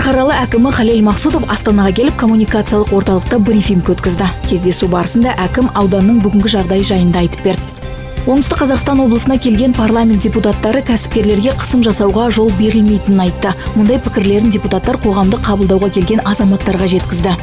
қарқаралы әкімі халел мақсұтов астанаға келіп коммуникациялық орталықта брифинг өткізді. Кездесу барысында әкім ауданның бүгінгі жағдайы жайында айтып берді. Оңтүстік қазақстан облысына келген парламент депутаттары кәсіпкерлерге қысым жасауға жол берілмейтінін айтты. Мұндай пікірлерін депутаттар қоғамды қабылдауға келген азаматтарға жеткізді.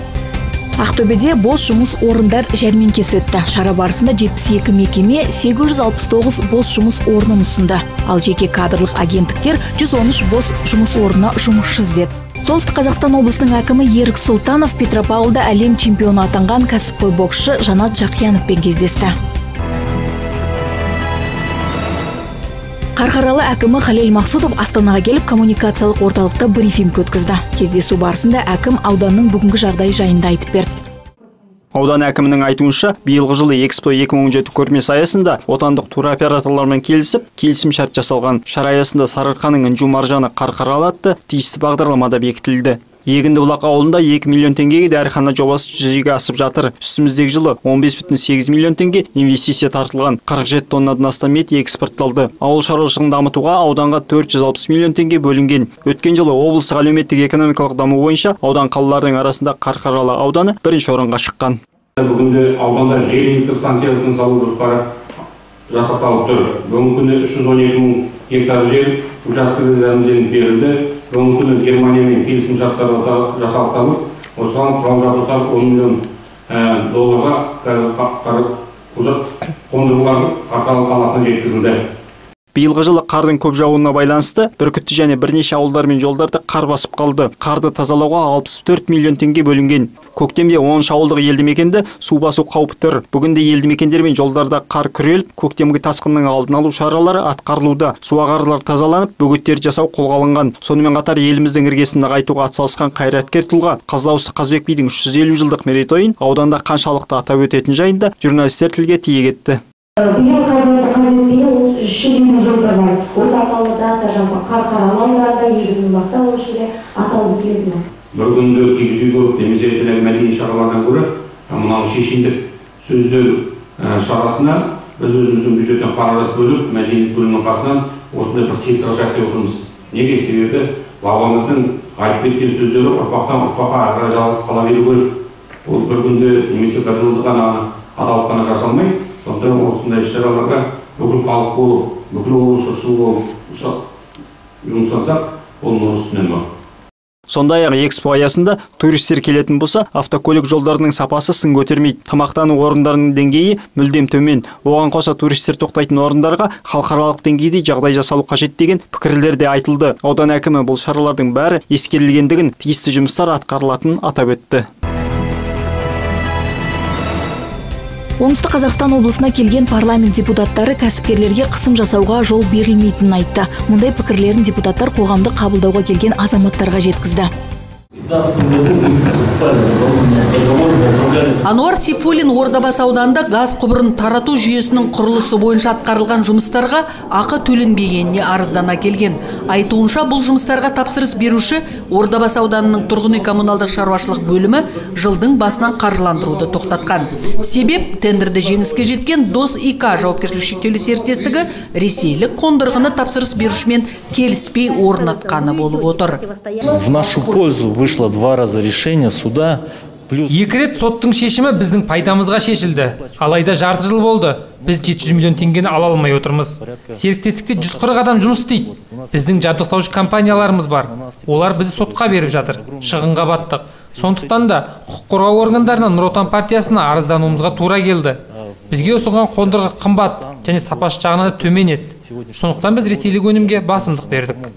Ақтөбеде бос жұмыс орындар жәрмеңкесі өтті. Шара барысында 72 мекеме 869 бос жұмыс орнын ұсынды. Ал жеке кадрлық агенттіктер 113 бос жұмыс орнына жұмысшы іздеді. Солтүстік қазақстан облысының әкімі ерік сұлтанов петропавлда әлем чемпионы атанған кәсіпқой боксшы жанат жақияновпен кездесті. Қарқаралы әкімі халел мақсұтов астанаға келіп коммуникациялық орталықта брифинг өткізді. Кездесу барысында әкім ауданның бүгінгі жағдайы жайында айтып берді. Аудан әкімінің айтуынша биылғы жылы экспо 2017 көрмесі аясында отандық туроператорлармен келісіп келісім шарт жасалған. Шара аясында сарыарқаның інжу маржаны қарқаралы атты тиісті бағдарламада бекітілді. Егінді бұлақ ауылында 2 миллион теңгеге дәріхана жобасы жүзеге асып жатыр. Үстіміздегі жылы 15,8 миллион теңге инвестиция тартылған. 47 тоннадан астам ет экспортталды. Ауыл шаруашылығын дамытуға ауданға 460 миллион теңге бөлінген. Өткен жылы облыстық әлеуметтік экономикалық даму бойынша аудан қалалардың арасында қарқаралы ауданы бірінші орынға шыққан. Бүгінде ауданда салу жоспары жасақталып тұр. Бүгінгі үш жүз он екі мың гектар жер учаскелік рәмізденіп берілді бүгінгі күні германиямен келісім шарттар жасақталып осыған құрал жабдықтар он миллион долларға қазір құжат қондырылған қарқаралы қаласына жеткізілді. Биылғы жылы қардың көп жауынына байланысты бүркітті және бірнеше ауылдар мен жолдарды қар басып қалды. Қарды тазалауға 64 миллион теңге бөлінген. Көктемде оныншы ауылдық елді мекенді су басу қаупі тұр. Бүгінде елді мекендер мен жолдарда қар күреліп көктемгі тасқынның алдын алу шаралары атқарылуда. Суағарлар тазаланып бөгеттер жасау қолға алынған. Сонымен қатар еліміздің іргесін нығайтуға атсалысқан қайраткер тұлға қаздауысы қазбек бидің үш жүз елу жылдық мерейтойын ауданда қаншалықты атап өтетіні жайында журналистер тілге тиек етті. Биыл қазынасы қазбекпейде ол үш жүз елу жылдар бар осы атаулы дата жалпы қарқаралы ауданында егінбұлақта ол жерде аталып келді бір күнді киіз үй көріп немесе мәдени шаралардан гөрі мынау шешендік сөздер шарасына біз өзіміздің бюджеттен қаражат бөліп мәдениет бөлімінің қасынан осындай бір сектор ашайық деп отырмыз. Неге? Себебі бабамыздың айтып кеткен сөздері ұрпақтан ұрпаққа ары қарай жалғасып қала беру керек. Ол бір күнде немесе бір жылды ғана аталып қана жасалмай сондықтан осындай іс шараларға бүкіл халық болып бүкіл облыс жұртшылығы болып жұмыстансақ ол нұр үстінен бар. Сондай ақ экспо аясында туристер келетін болса автокөлік жолдарының сапасы сын көтермейді. Тамақтану орындарының деңгейі мүлдем төмен. Оған қоса туристер тоқтайтын орындарға халықаралық деңгейде жағдай жасалу қажет деген пікірлер де айтылды. Аудан әкімі бұл шаралардың бәрі ескерілгендігін тиісті жұмыстар атқарылатынын атап өтті. Оңтүстік қазақстан облысына келген парламент депутаттары кәсіпкерлерге қысым жасауға жол берілмейтінін айтты. Мұндай пікірлерін депутаттар қоғамды қабылдауға келген азаматтарға жеткізді. Ануар сейфуллин ордабасы ауданында газ құбырын тарату жүйесінің құрылысы бойынша атқарылған жұмыстарға ақы төленбегеніне арыздана келген айтуынша бұл жұмыстарға тапсырыс беруші ордабасы ауданының тұрғын үй коммуналдық шаруашылық бөлімі жылдың басынан қаржыландыруды тоқтатқан. Себеп тендерді жеңіске жеткен дос ик жауапкершілігі шектеулі серіктестігі ресейлік қондырғыны тапсырыс берушімен келіспей орнатқаны болып отыр. В нашу пользу вышло два раза решение суда екі рет соттың шешімі біздің пайдамызға шешілді. Алайда жарты жыл болды. Біз 700 миллион теңгені ала алмай отырмыз. Серіктестікте 140 адам жұмыс істейді. Біздің жабдықтаушы компанияларымыз бар. Олар бізді сотқа беріп жатыр. Шығынға баттық. Сондықтан да құқық қорғау органдарына нұр отан партиясына арыздануымызға тура келді. Бізге ұсынған қондырғы қымбат және сапасы жағынан төмен еді. Сондықтан біз ресейлік өнімге басымдық бердік.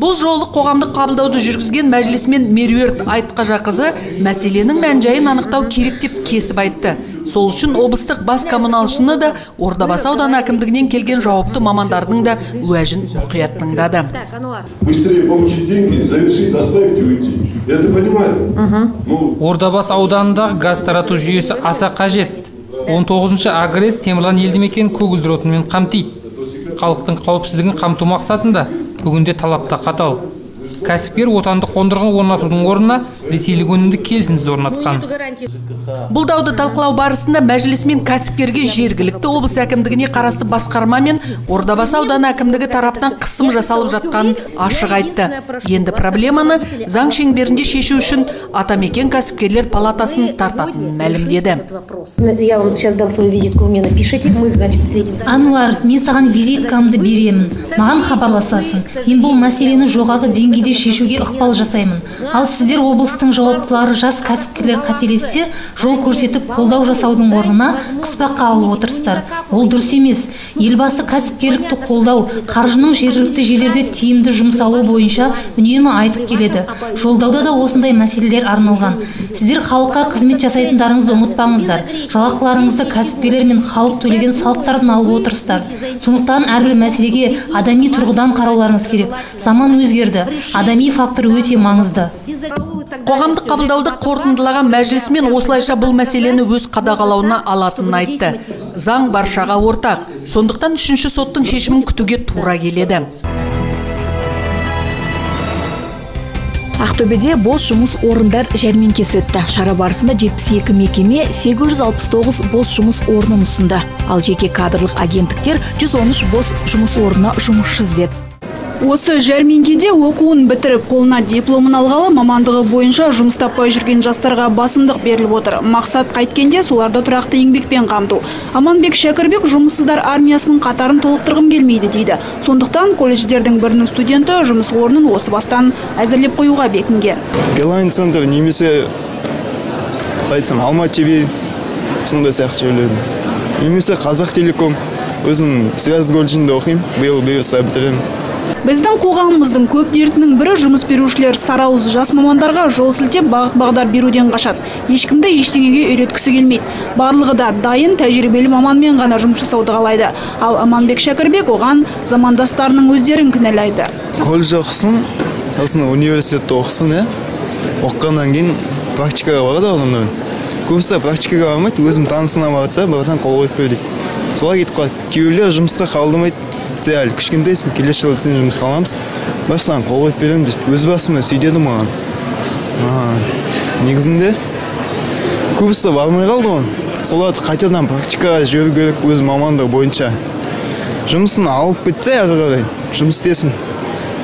Бұл жолы қоғамдық қабылдауды жүргізген мәжілісмен меруерт айтқажақызы мәселенің мән жайын анықтау керек деп кесіп айтты. Сол үшін облыстық бас коммуналшыны да ордабасы ауданы әкімдігінен келген жауапты мамандардың да уәжін мұқият тыңдады. Быстрее получить деньги, завершить, доставить и уйти. Я это понимаю. Ордабасы ауданындағы газ тарату жүйесі аса қажет. 19 агресс темірлан елді мекенін көгілдір отынмен қамтиды. Халықтың қауіпсіздігін қамту мақсатында бүгінде талапта қатал. Кәсіпкер отандық қондырғы орнатудың орнына ресейлік өнімді келісімсіз орнатқан. Бұл дауды талқылау барысында мәжіліс мен кәсіпкерге жергілікті облыс әкімдігіне қарасты басқарма мен ордабасы ауданы әкімдігі тарапынан қысым жасалып жатқанын ашық айтты. Енді проблеманы заң шеңберінде шешу үшін атамекен кәсіпкерлер палатасын тартатынын мәлімдеді. Я вам сейчас дам свою визитку, вы мне напишите, мы, значит, встретимся. ануар мен саған визиткамды беремін. Маған хабарласасың. Мен бұл мәселені жоғары деңгейде шешуге ықпал жасаймын. Ал сіздер облыстың жауаптылары жас кәсіпкерлер қателессе жол көрсетіп қолдау жасаудың орнына қыспаққа алып отырсыздар. Ол дұрыс емес. Елбасы кәсіпкерлікті қолдау қаржының жергілікті жерлерде тиімді жұмсалуы бойынша үнемі айтып келеді. Жолдауда да осындай мәселелер арналған. Сіздер халыққа қызмет жасайтындарыңызды ұмытпаңыздар. Жалақыларыңызды кәсіпкерлер мен халық төлеген салықтардан алып отырсыздар. Сондықтан әрбір мәселеге адами тұрғыдан қарауларыңыз керек. Заман өзгерді. Адами фактор өте маңызды. Қоғамдық қабылдауды қорытындылаған мәжілісмен осылайша бұл мәселені өз қадағалауына алатынын айтты. Заң баршаға ортақ. Сондықтан үшінші соттың шешімін күтуге тура келеді. Ақтөбеде бос жұмыс орындар жәрмеңкесі өтті. Шара барысында 72 мекеме 869 бос жұмыс орнын ұсынды. Ал жеке кадрлық агенттіктер 113 бос жұмыс орнына жұмысшы іздеді Осы жәрмеңкеде оқуын бітіріп қолына дипломын алғалы мамандығы бойынша жұмыс таппай жүрген жастарға басымдық беріліп отыр. Мақсат қайткенде соларды тұрақты еңбекпен қамту. Аманбек Шәкірбек жұмыссыздар армиясының қатарын толықтырғым келмейді дейді. Сондықтан колледждердің бірінің студенті жұмыс орнын осы бастан әзірлеп қоюға бекінген. билайн центр немесе айтсам алма тв сондай сияқты жерлерде немесе қазақ телеком өзім связь колледжінде оқимын биыл бұйырса бітіремін Біздің қоғамымыздың көп дертінің бірі жұмыс берушілер сарауыз жас мамандарға жол сілтеп бағыт бағдар беруден қашады. Ешкімді ештеңеге үйреткісі келмейді. Барлығы да дайын тәжірибелі маманмен ғана жұмыс жасауды қалайды. Ал Аманбек Шәкірбек оған замандастарының өздерін кінәлайды. колледж оқысын сосын университетте оқысын иә оқығаннан кейін практикаға барады одан көбісі практикаға бармайды өзім танысына барады да братан қол қойып бер дейді солай кетіп қалады кейбіреулер жұмысқа қабылдамайды сен әлі кішкентайсың келесі жылы сен жұмысқа аламыз. Бірақ саған қол қойып беремін дейді өз басым сөйтеді маған. А, негізінде көбісі бармай қалды ғой. Соларды қайтадан практикаға жіберу керек өз мамандығы бойынша. Жұмысын алып кетсе ары қарай. Жұмыс істесін.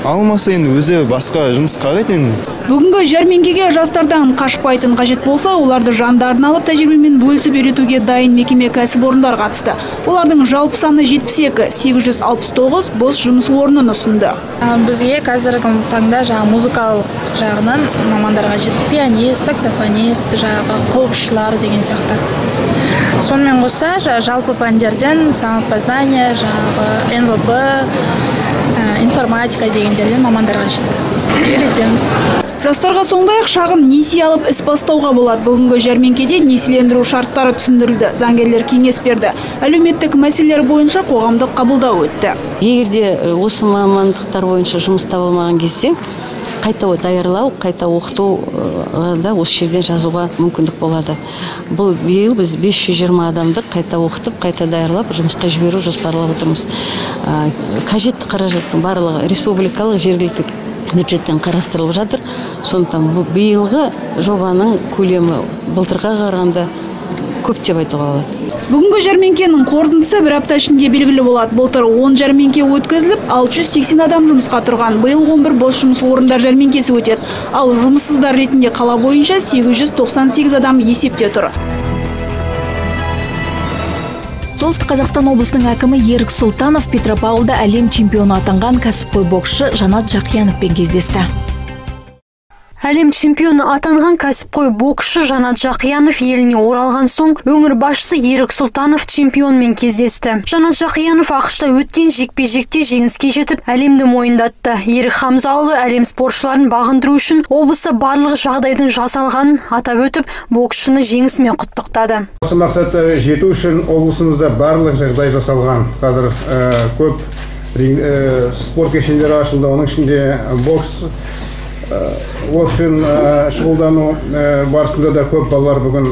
Алмаса енді өзі басқа жұмыс қарайды енді. Бүгінгі жәрмеңкеге жастардан қашпайтын қажет болса, оларды жандарын алып тәжірибемен бөлісіп үйретуге дайын мекеме кәсіпорындар қатысты. Олардың жалпы саны 72, 869 бос жұмыс орнын ұсынды. бізге қазіргі таңда жаңағы музыкалық жағынан мамандар қажет пианист саксофонист жаңағы қобызшылар деген сияқты сонымен қоса жа- жалпы пәндерден самопознание жаңағы нвп информатика дегендерден мамандар қажет үйретеміз Жастарға сондай ақ шағын несие алып іс бастауға болады. Бүгінгі жәрмеңкеде несиелендіру шарттары түсіндірілді. Заңгерлер кеңес берді. Әлеуметтік мәселелер бойынша қоғамдық қабылдау өтті. егерде осы мамандықтар бойынша жұмыс таба алмаған кезде қайта даярлау қайта оқытуға да осы жерден жазуға мүмкіндік болады бұл биыл біз 520 адамды қайта оқытып қайта даярлап жұмысқа жіберу жоспарлап отырмыз қажетті қаражаттың барлығы республикалық жергілікті бюджеттен қарастырылып жатыр сондықтан биылғы жобаның көлемі былтырға қарағанда көп деп айтуға болады Бүгінгі жәрмеңкенің қорытындысы бір апта ішінде белгілі болады. Былтыр 10 жәрмеңке өткізіліп, 680 адам жұмысқа тұрған. Биыл 11 бос жұмыс орындар жәрмеңкесі өтеді. Ал жұмыссыздар ретінде қала бойынша 898 адам есепте тұр. Солтүстік қазақстан облысының әкімі ерік сұлтанов петропавлда әлем чемпионы атанған кәсіпқой боксшы жанат жақияновпен кездесті. Әлем чемпионы атанған кәсіпқой боксшы Жанат Жақиянов еліне оралған соң өңір басшысы Ерік Сұлтанов чемпионмен кездесті. Жанат Жақиянов ақшта өткен жекпе-жекте жеңіске жетіп, әлемді мойындатты. Ерік Хамзаұлы әлем спортшыларын бағындыру үшін облыста барлық жағдайдың жасалғанын атап өтіп, боксшыны жеңісімен құттықтады. осы мақсатқа жету үшін облысымызда барлық жағдай жасалған қазір көп спорт кешендері ашылды оның ішінде бокс ә, бокспен ә, шұғылдану ә, барысында да көп балалар бүгін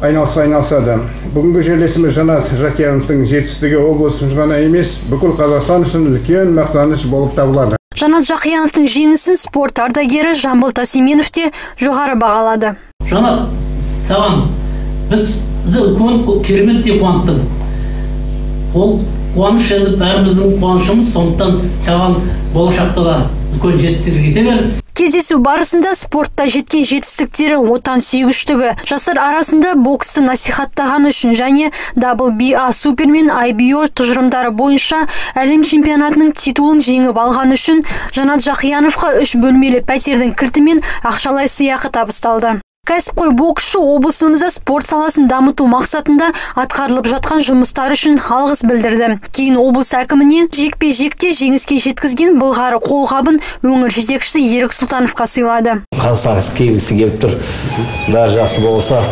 айналыса айналысады бүгінгі жерлесіміз жанат жақияновтың жетістігі облысымыз ғана емес бүкіл қазақстан үшін үлкен мақтаныш болып табылады. Жанат Жақияновтың жеңісін спорт ардагері Жамбыл Тасименов те жоғары бағалады. жанат саған бізді үлкен кереметтей қуанттың ол қуаныш енді бәріміздің қуанышымыз сондықтан саған болашақта да үлкен жетістікке кете бер. Кездесу барысында спортта жеткен жетістіктері отансүйгіштігі жастар арасында боксты насихаттағаны үшін және WBA супер мен IBO тұжырымдары бойынша әлем чемпионатының титулын жеңіп алғаны үшін жанат жақияновқа үш бөлмелі пәтердің кілті мен ақшалай сыйақы табысталды. Кәсіпқой боксшы облысымызда спорт саласын дамыту мақсатында атқарылып жатқан жұмыстар үшін алғыс білдірді. Кейін облыс әкіміне жекпе жекте жеңіске жеткізген былғары қолғабын өңір жетекшісі ерік сұлтановқа сыйлады. Қазақстанға келгісі келіп тұр. Бәрі жақсы болса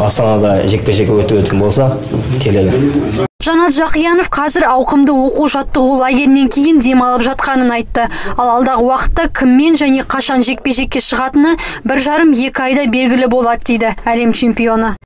астанада жекпе жек өтіп өткен болса келеді. Жанат жақиянов қазір ауқымды оқу жаттығу лагерінен кейін демалып жатқанын айтты. Ал алдағы уақытта кіммен және қашан жекпе жекке шығатыны бір жарым екі айда белгілі болады дейді әлем чемпионы.